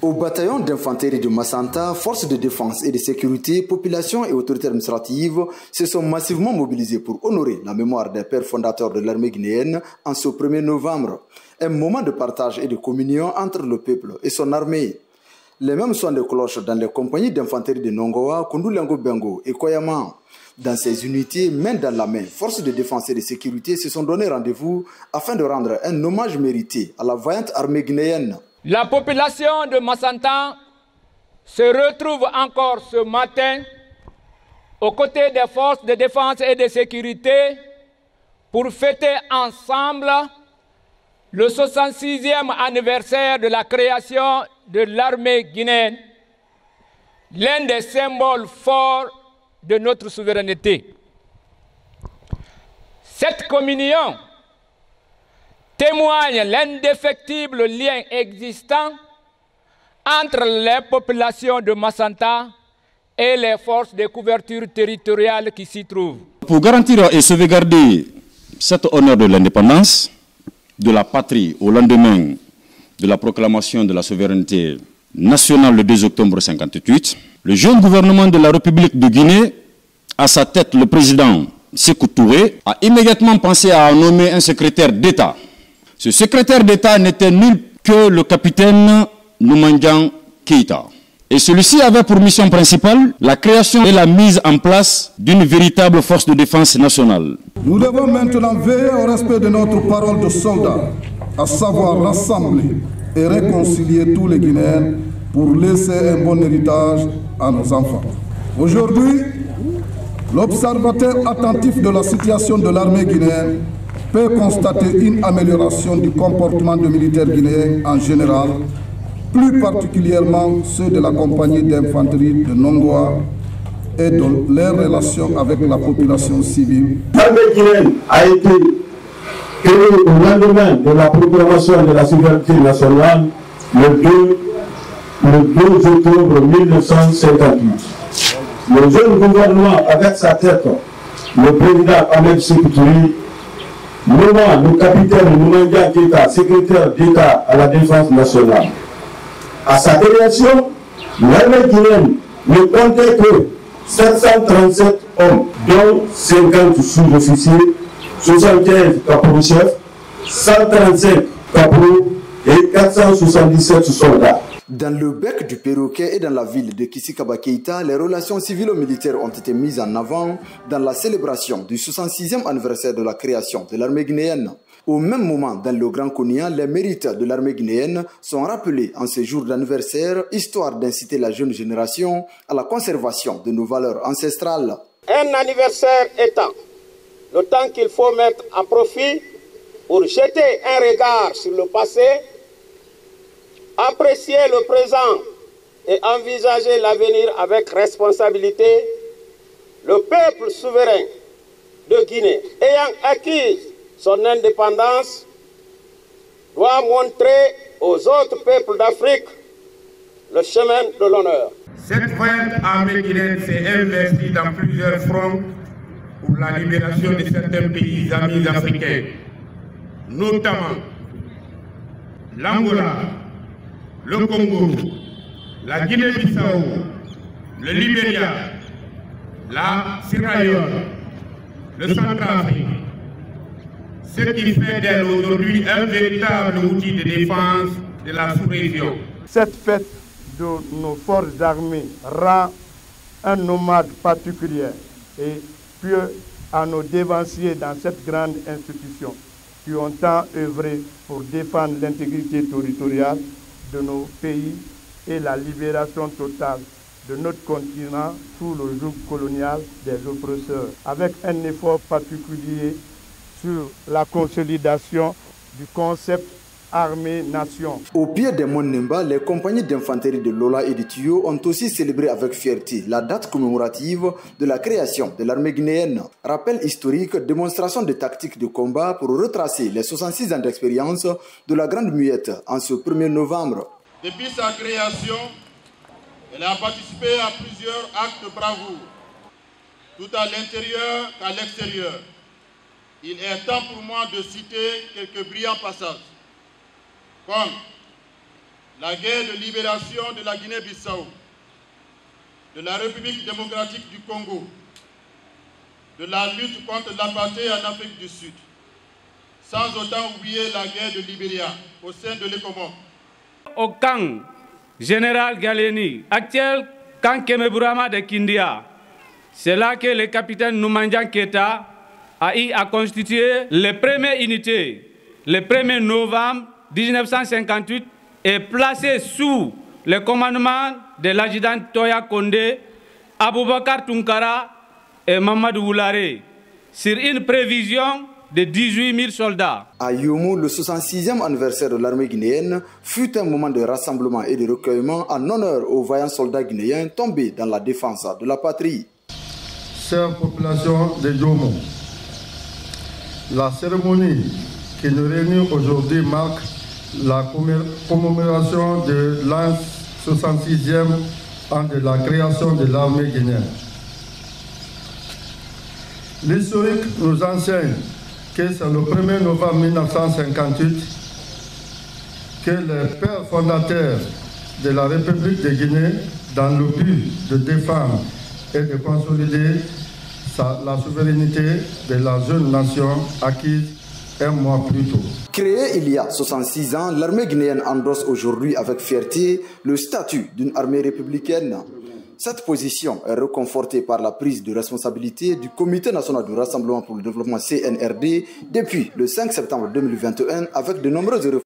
Au bataillon d'infanterie de Massanta, forces de défense et de sécurité, population et autorités administratives se sont massivement mobilisés pour honorer la mémoire des pères fondateurs de l'armée guinéenne en ce 1er novembre. Un moment de partage et de communion entre le peuple et son armée. Les mêmes sons de cloche dans les compagnies d'infanterie de Nongoa, Kundulango Bengo et Koyama. Dans ces unités, main dans la main, forces de défense et de sécurité se sont donné rendez-vous afin de rendre un hommage mérité à la vaillante armée guinéenne. La population de Massantan se retrouve encore ce matin aux côtés des forces de défense et de sécurité pour fêter ensemble le 66e anniversaire de la création de l'armée guinéenne, l'un des symboles forts de notre souveraineté. Cette communion témoigne l'indéfectible lien existant entre les populations de Massanta et les forces de couverture territoriale qui s'y trouvent. Pour garantir et sauvegarder cet honneur de l'indépendance de la patrie au lendemain de la proclamation de la souveraineté nationale le 2 octobre 1958, le jeune gouvernement de la République de Guinée, à sa tête le président Sékou Touré, a immédiatement pensé à nommer un secrétaire d'État. Ce secrétaire d'État n'était nul que le capitaine Noumandjan Keita. Et celui-ci avait pour mission principale la création et la mise en place d'une véritable force de défense nationale. Nous devons maintenant veiller au respect de notre parole de soldat, à savoir rassembler et réconcilier tous les Guinéens pour laisser un bon héritage à nos enfants. Aujourd'hui, l'observateur attentif de la situation de l'armée guinéenne peut constater une amélioration du comportement des militaires guinéens en général, plus particulièrement ceux de la compagnie d'infanterie de Nongoa et de leurs relations avec la population civile. L'armée guinéenne a été créée au lendemain de la proclamation de la souveraineté nationale le 2, le 2 octobre 1958. Le jeune gouvernement, avec sa tête, le président Ahmed Sekoutouri, nommant le capitaine Noumandia Keita, secrétaire d'État à la défense nationale. À sa création, l'armée guinéenne ne comptait que 737 hommes, dont 50 sous-officiers, 75 caporaux-chefs, 135 caporaux et 477 soldats. Dans le bec du perroquet et dans la ville de Kisikaba Keita, les relations civilo-militaires ont été mises en avant dans la célébration du 66e anniversaire de la création de l'armée guinéenne. Au même moment, dans le Grand Kounia, les mérites de l'armée guinéenne sont rappelés en ce jour d'anniversaire, histoire d'inciter la jeune génération à la conservation de nos valeurs ancestrales. Un anniversaire étant le temps qu'il faut mettre à profit pour jeter un regard sur le passé apprécier le présent et envisager l'avenir avec responsabilité, le peuple souverain de Guinée, ayant acquis son indépendance, doit montrer aux autres peuples d'Afrique le chemin de l'honneur. Cette voyante armée guinéenne s'est investie dans plusieurs fronts pour la libération de certains pays amis africains, notamment l'Angola, le Congo, la Guinée-Bissau, le Libéria, la Sierra Leone, le Centrafrique, ce qui fait d'elle aujourd'hui un véritable outil de défense de la sous-région. Cette fête de nos forces armées rend un hommage particulier et pieux à nos dévanciers dans cette grande institution qui ont tant œuvré pour défendre l'intégrité territoriale de nos pays et la libération totale de notre continent sous le joug colonial des oppresseurs, avec un effort particulier sur la consolidation du concept armée-nation. Au pied des monts Nemba, les compagnies d'infanterie de Lola et de Tuyo ont aussi célébré avec fierté la date commémorative de la création de l'armée guinéenne. Rappel historique, démonstration de tactiques de combat pour retracer les 66 ans d'expérience de la Grande Muette en ce 1er novembre. Depuis sa création, elle a participé à plusieurs actes de bravoure, tout à l'intérieur qu'à l'extérieur. Il est temps pour moi de citer quelques brillants passages, comme la guerre de libération de la Guinée-Bissau, de la République démocratique du Congo, de la lutte contre l'apartheid en Afrique du Sud, sans autant oublier la guerre de Libéria au sein de l'ECOMOC. Au camp général Galeni, actuel camp Kemeburama de Kindia, c'est là que le capitaine Noumandjan Keta a eu à constituer les premières unités. Le 1er novembre 1958 est placé sous le commandement de l'adjudant Toya Kondé, Aboubakar Tunkara et Mamadou Oulare sur une prévision de 18 000 soldats. À Youmou, le 66e anniversaire de l'armée guinéenne fut un moment de rassemblement et de recueillement en honneur aux vaillants soldats guinéens tombés dans la défense de la patrie. Chère population de Youmou, la cérémonie qui nous réunit aujourd'hui marque la commémoration de l'an 66e an de la création de l'armée guinéenne. L'historique nous enseigne que c'est le 1er novembre 1958 que les pères fondateurs de la République de Guinée, dans le but de défendre et de consolider la souveraineté de la jeune nation acquise un mois plus tôt. Créée il y a 66 ans, l'armée guinéenne endosse aujourd'hui avec fierté le statut d'une armée républicaine. Cette position est reconfortée par la prise de responsabilité du Comité national du Rassemblement pour le développement CNRD depuis le 5 septembre 2021 avec de nombreuses